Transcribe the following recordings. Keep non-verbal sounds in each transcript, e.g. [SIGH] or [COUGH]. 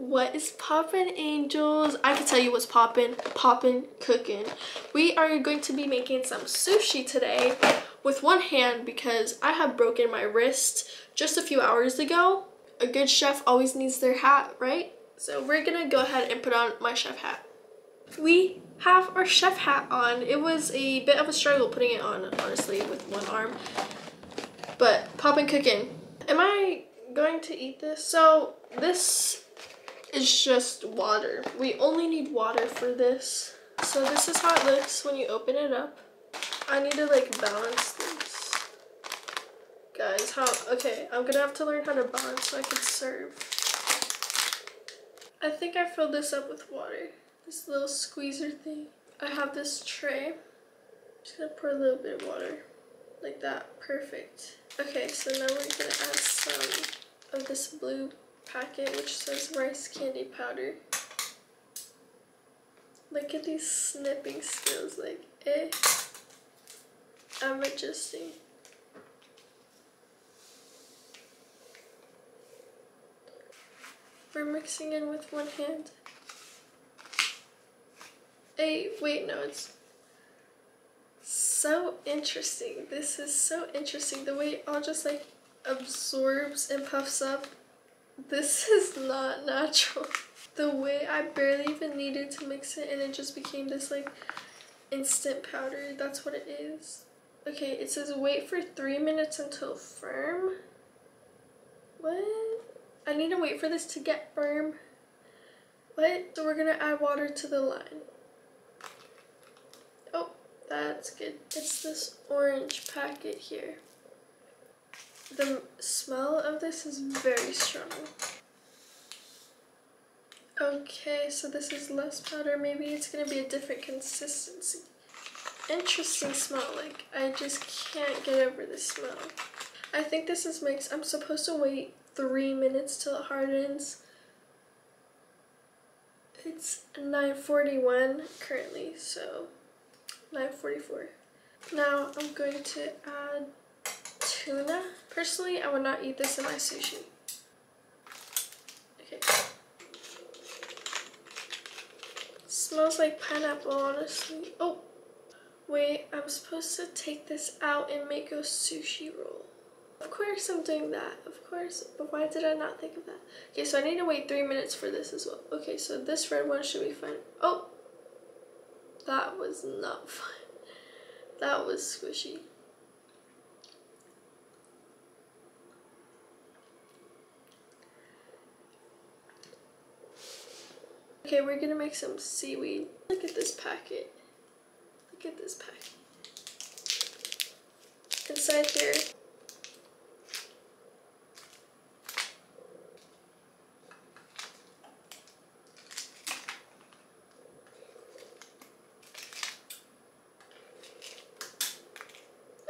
What is poppin', angels? I can tell you what's poppin'. Poppin' cooking. We are going to be making some sushi today with one hand because I have broken my wrist just a few hours ago. A good chef always needs their hat, right? So we're gonna go ahead and put on my chef hat. We have our chef hat on. It was a bit of a struggle putting it on, honestly, with one arm. But poppin' cooking. Am I going to eat this? So this is just water. We only need water for this. So this is how it looks when you open it up. I need to like balance this. Guys, how, okay, I'm gonna have to learn how to balance so I can serve. I think I filled this up with water. This little squeezer thing. I have this tray. Just gonna pour a little bit of water. Like that, perfect. Okay, so now we're gonna add some of this blue packet which says rice candy powder. Look at these snipping skills, like, eh. I'm adjusting. We're mixing in with one hand. Hey, wait, no, it's so interesting. This is so interesting. The way it all just like absorbs and puffs up. This [LAUGHS] is not natural. The way I barely even needed to mix it and it just became this like instant powder. That's what it is. Okay, it says wait for three minutes until firm. What? I need to wait for this to get firm. What? So we're gonna add water to the line. Oh, that's good. It's this orange packet here. The smell of this is very strong. Okay, so this is less powder. Maybe it's gonna be a different consistency. Interesting smell. Like, I just can't get over the smell. I think this is mixed. I'm supposed to wait three minutes till it hardens. It's 9.41 currently, so 9.44. Now I'm going to add tuna. Personally, I would not eat this in my sushi. Okay. Smells like pineapple, honestly. Oh, wait, I'm supposed to take this out and make a sushi roll. Of course I'm doing that, of course, but why did I not think of that? Okay, so I need to wait three minutes for this as well. Okay, so this red one should be fine. Oh, that was not [LAUGHS] fun. That was squishy. Okay, we're gonna make some seaweed. Look at this packet. Look at this packet. Inside here,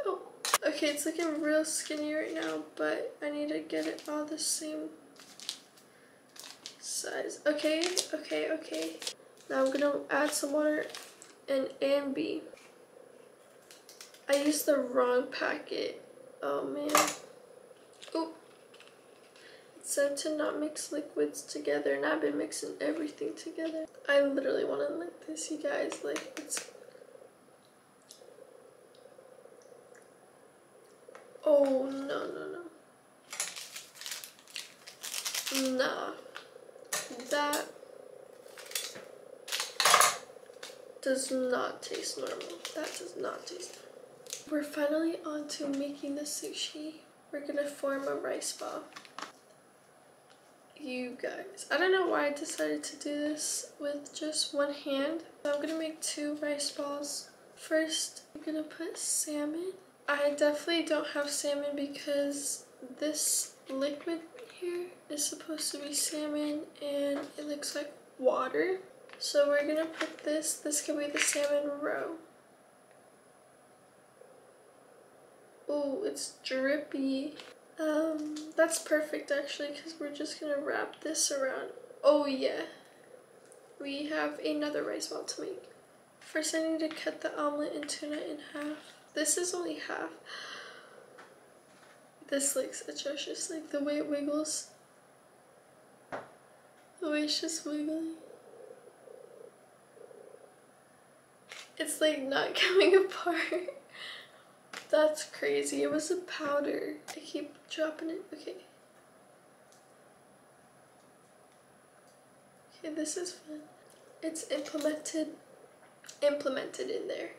Oh, okay, it's looking real skinny right now, but I need to get it all the same size. Okay, okay, okay. Now I'm gonna add some water and A I used the wrong packet. Oh man. Oh. It said to not mix liquids together and I've been mixing everything together. I literally want to lick this, you guys. Like, it's Oh, no, no, no. Nah. That does not taste normal. That does not taste normal. We're finally on to making the sushi. We're gonna form a rice ball. You guys, I don't know why I decided to do this with just one hand. I'm gonna make two rice balls. First, I'm gonna put salmon I definitely don't have salmon because this liquid here is supposed to be salmon and it looks like water. So we're gonna put this, this could be the salmon roe. Oh, it's drippy. Um, that's perfect actually because we're just gonna wrap this around. Oh yeah, we have another rice ball to make. First I need to cut the omelet and tuna in half. This is only half. This looks atrocious, like the way it wiggles. Oh Chloe's just wiggling. It's like not [LAUGHS] coming apart. That's crazy. It was a powder. I keep dropping it. Okay. Okay, this is fun. It's implemented implemented in there.